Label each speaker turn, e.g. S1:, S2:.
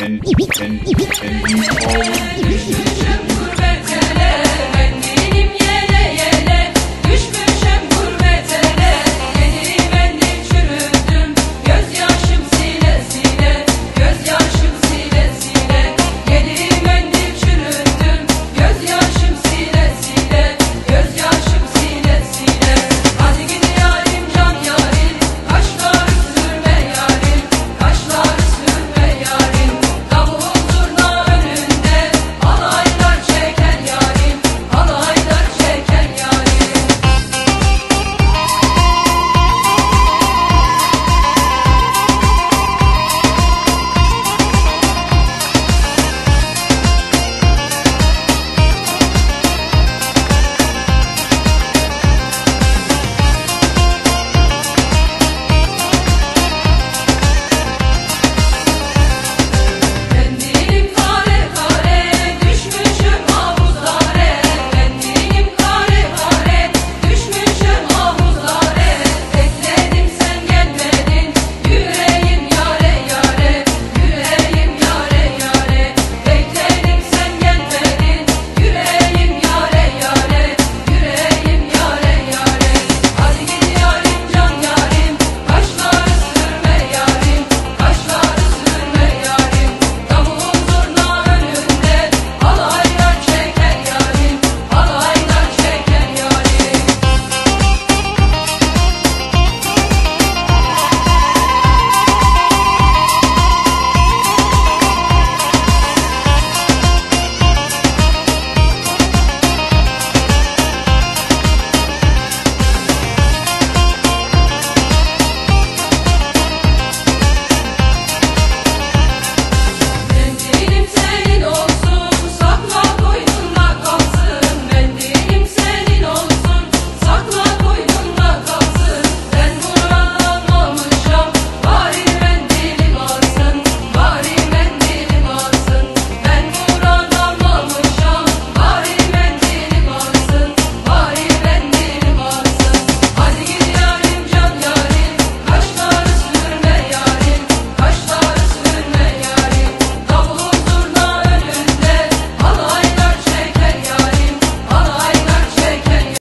S1: And and and and